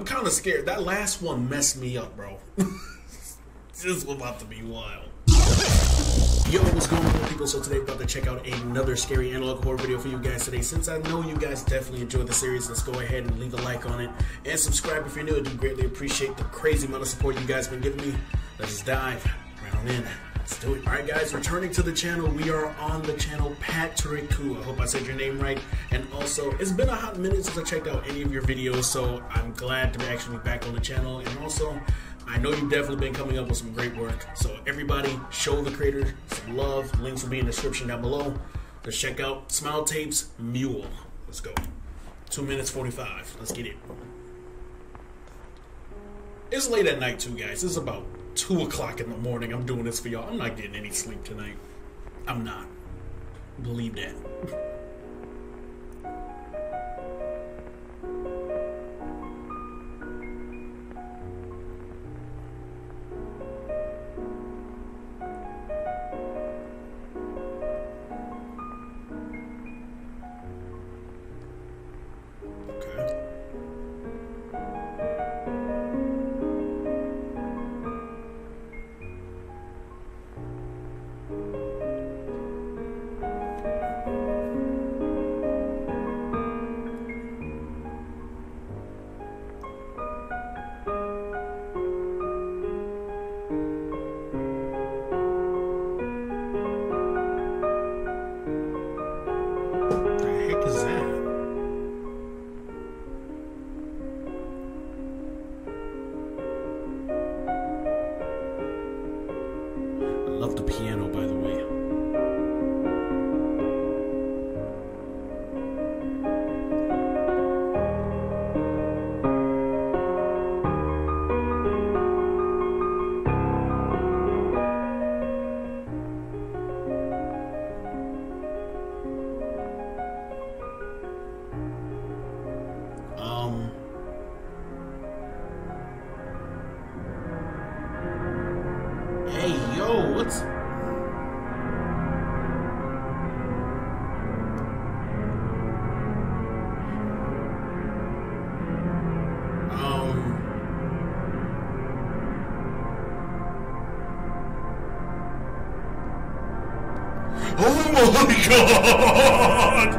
I'm kind of scared. That last one messed me up, bro. this is about to be wild. Yo, what's going on, people? So today we're about to check out another scary analog horror video for you guys today. Since I know you guys definitely enjoyed the series, let's go ahead and leave a like on it and subscribe if you're new. I do greatly appreciate the crazy amount of support you guys have been giving me. Let's dive right on in. Let's do it. All right, guys, returning to the channel, we are on the channel Patorikku. I hope I said your name right. And also, it's been a hot minute since I checked out any of your videos, so I'm glad to be actually back on the channel. And also, I know you've definitely been coming up with some great work. So everybody, show the creator some love. Links will be in the description down below. Let's check out Smile Tapes Mule. Let's go. Two minutes 45. Let's get it. It's late at night too, guys. It's about 2 o'clock in the morning. I'm doing this for y'all. I'm not getting any sleep tonight. I'm not. Believe that. Oh my god!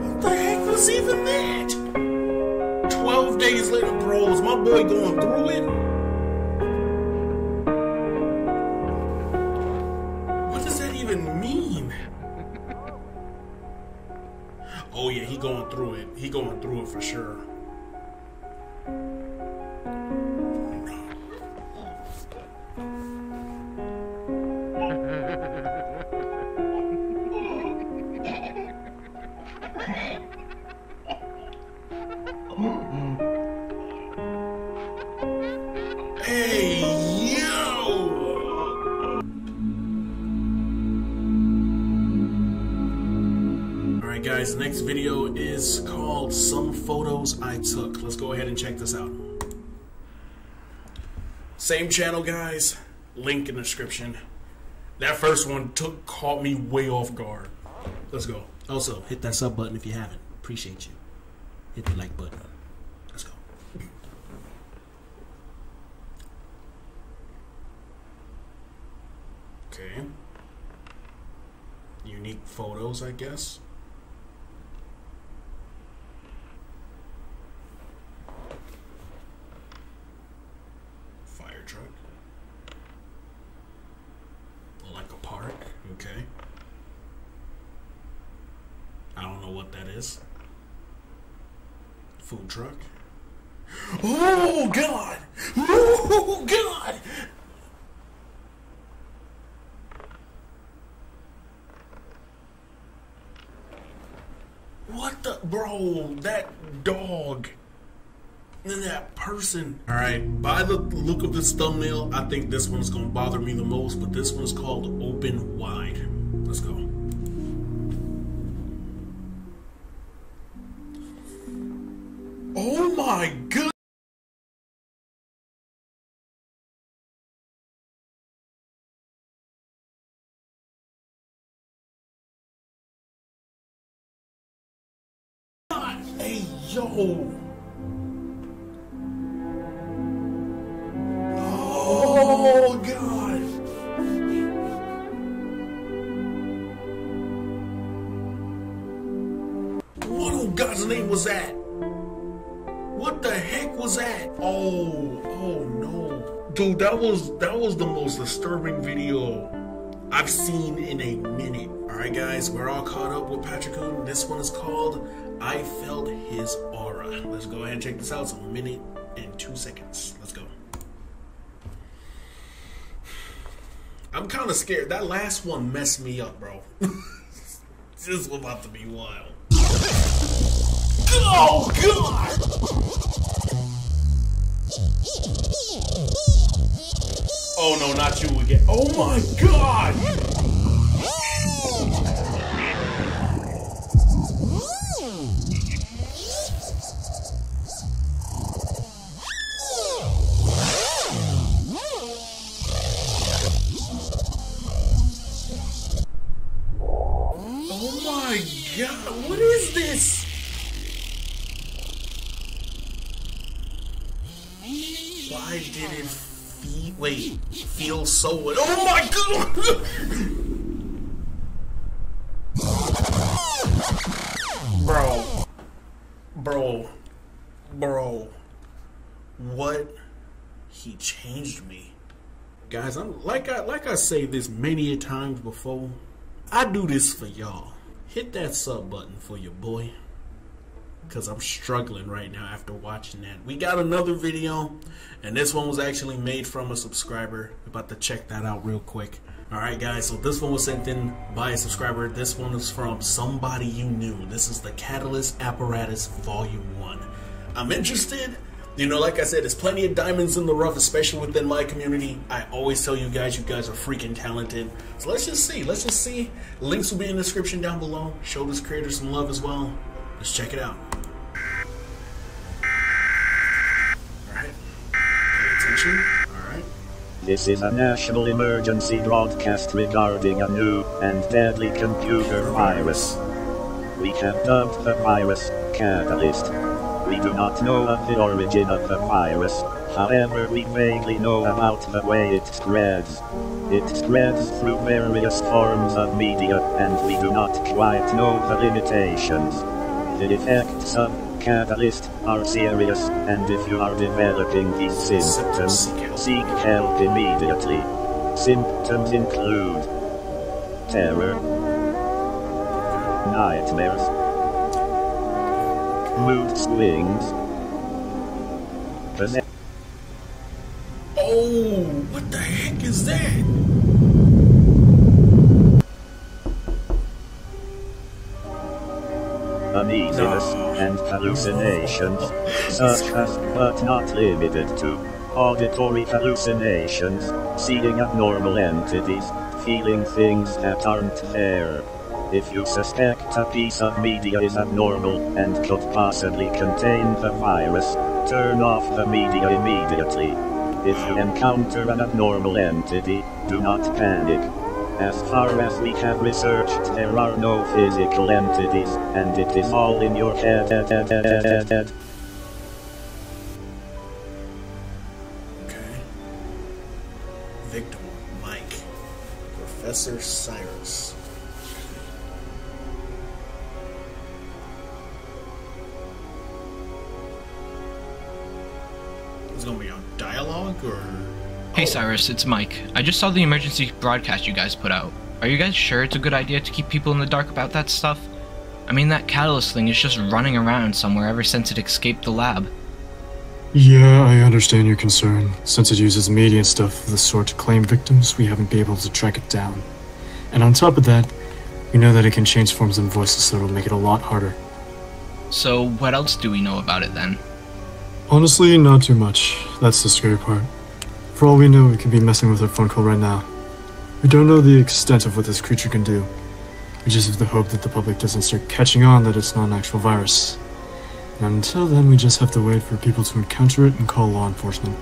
What the heck was even that? 12 days later, bros, my boy going through it? Video is called Some Photos I Took. Let's go ahead and check this out. Same channel, guys. Link in the description. That first one took caught me way off guard. Let's go. Also, hit that sub button if you haven't. Appreciate you. Hit the like button. Let's go. Okay. Unique photos, I guess. Truck. Like a park. Okay. I don't know what that is. Food truck. Oh God! Oh God! What the bro? That that person. All right. By the look of this thumbnail, I think this one's gonna bother me the most. But this one's called Open Wide. Let's go. Name was that? What the heck was that? Oh, oh no. Dude, that was that was the most disturbing video I've seen in a minute. Alright guys, we're all caught up with Patorikku. This one is called I Felt His Aura. Let's go ahead and check this out. It's a minute and two seconds. Let's go. I'm kind of scared. That last one messed me up, bro. this is about to be wild. Oh, God! Oh, no, not you again. Oh, my God! Wait, feel so, oh my god! Bro, bro, bro, what? He changed me. Guys, I'm like I like I say this many a times before. I do this for y'all. Hit that sub button for your boy. Because I'm struggling right now after watching that. We got another video, and this one was actually made from a subscriber. About to check that out real quick. Alright, guys, so this one was sent in by a subscriber. This one is from somebody you knew. This is the Catalyst Apparatus Volume 1. I'm interested. You know, like I said, there's plenty of diamonds in the rough, especially within my community. I always tell you guys, you guys are freaking talented. So let's just see. Let's just see. Links will be in the description down below. Show this creator some love as well. Let's check it out. Alright. Pay attention. Alright. This is a national emergency broadcast regarding a new and deadly computer virus. We have dubbed the virus Catalyst. We do not know of the origin of the virus, however we vaguely know about the way it spreads. It spreads through various forms of media, and we do not quite know the limitations. The effects of Catalyst are serious, and if you are developing these symptoms, seek help immediately. Symptoms include terror, nightmares, mood swings, possession. Uneasiness, and hallucinations, such as, uh, but not limited to, auditory hallucinations, seeing abnormal entities, feeling things that aren't there. If you suspect a piece of media is abnormal and could possibly contain the virus, turn off the media immediately. If you encounter an abnormal entity, do not panic. As far as we have researched, there are no physical entities, and it is all in your head. Cyrus, it's Mike. I just saw the emergency broadcast you guys put out. Are you guys sure it's a good idea to keep people in the dark about that stuff? I mean, that catalyst thing is just running around somewhere ever since it escaped the lab. Yeah, I understand your concern. Since it uses media and stuff of the sort to claim victims, we haven't been able to track it down. And on top of that, we know that it can change forms and voices, so it'll make it a lot harder. So, what else do we know about it then? Honestly, not too much. That's the scary part. For all we know, we could be messing with our phone call right now. We don't know the extent of what this creature can do. We just have the hope that the public doesn't start catching on that it's not an actual virus. And until then, we just have to wait for people to encounter it and call law enforcement.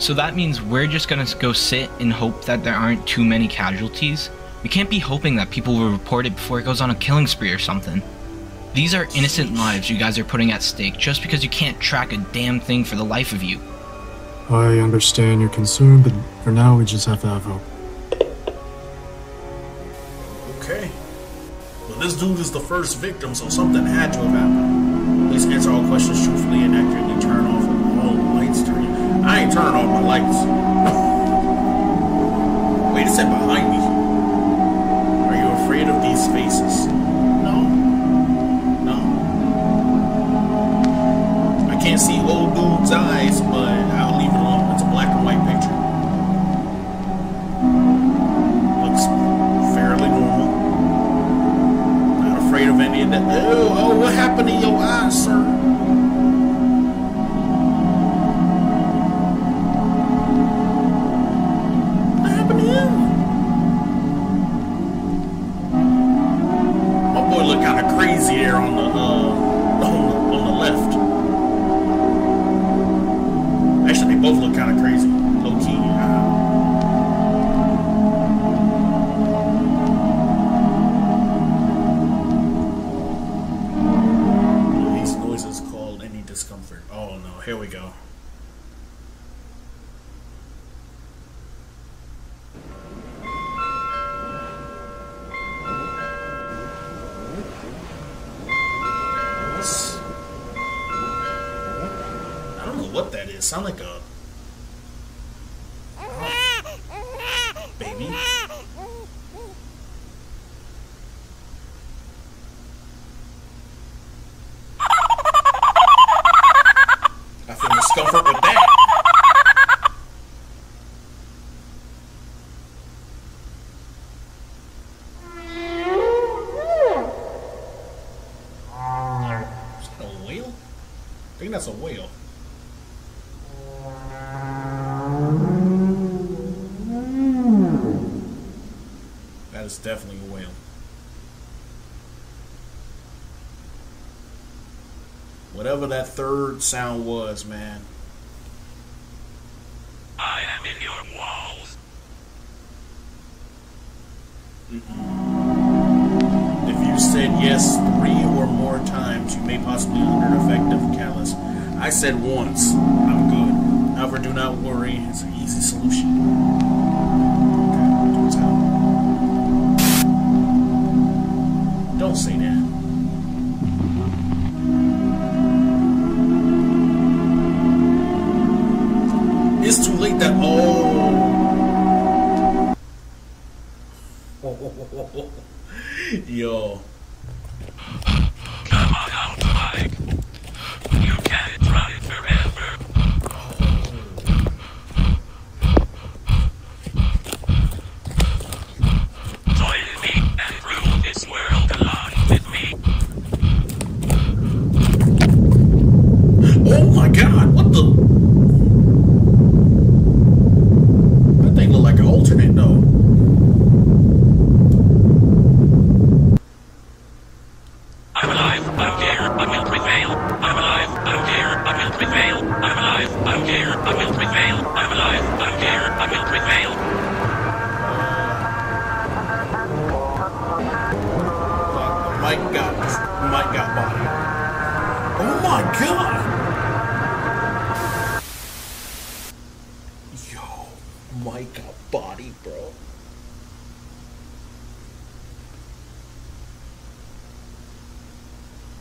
So that means we're just gonna go sit and hope that there aren't too many casualties? We can't be hoping that people will report it before it goes on a killing spree or something. These are innocent lives you guys are putting at stake just because you can't track a damn thing for the life of you. I understand your concern, but for now we just have to have hope. Okay. Well, this dude is the first victim, so something had to have happened. Please answer all questions truthfully and accurately. Turn off all lights. Turn. I ain't turning off my lights. Wait, a said behind me. Are you afraid of these faces? No. No. I can't see old dude's eyes, but I'll Oh, what happened here we go. I don't know what that is. Sound like a baby. I feel discomfort with that. Is that a whale? I think that's a whale. That is definitely a whale. Whatever that third sound was, man. I am in your walls. If you said yes three or more times, you may possibly under the effect of callus. I said once. I'm good. However, do not worry. It's an easy solution. Okay, do. Don't say that. It's too late that oh Yo. Yo, Mike got body, bro.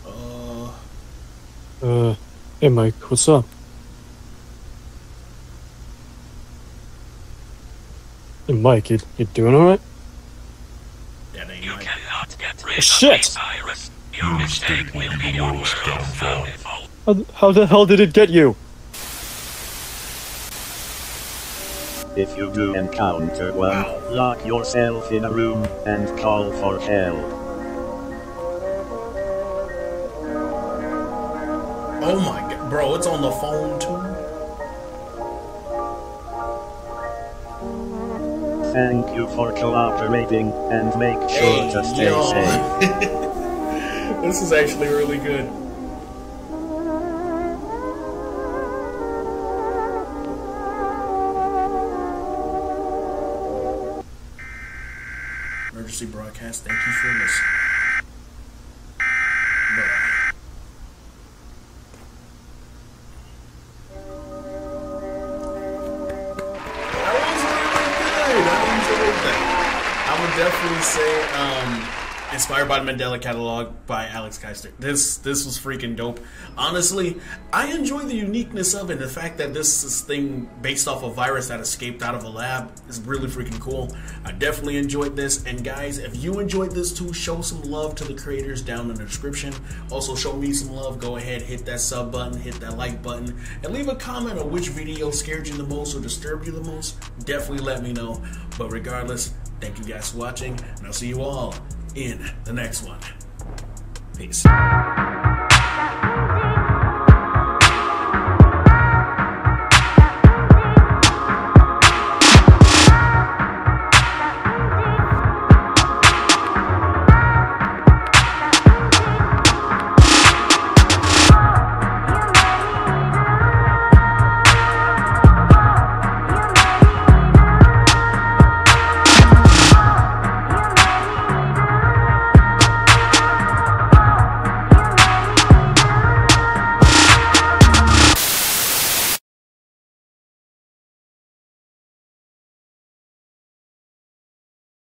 Uh, Uh, hey Mike, what's up? Hey Mike, you, you doing alright? You Mike. cannot get rid Shit. of me, Cyrus. Your mistake will be your world's downfall. How, how the hell did it get you? If you do encounter one, lock yourself in a room and call for help. Oh my god, bro, it's on the phone too. Thank you for cooperating and make sure to stay yo. safe. this is actually really good. Emergency broadcast. Thank you for listening. Inspired by the Mandela Catalog by Alex Kister. This this was freaking dope. Honestly, I enjoy the uniqueness of it. The fact that this is thing based off a virus that escaped out of a lab is really freaking cool. I definitely enjoyed this. And guys, if you enjoyed this too, show some love to the creators down in the description. Also, show me some love. Go ahead, hit that sub button, hit that like button, and leave a comment on which video scared you the most or disturbed you the most. Definitely let me know. But regardless, thank you guys for watching, and I'll see you all in the next one. Peace.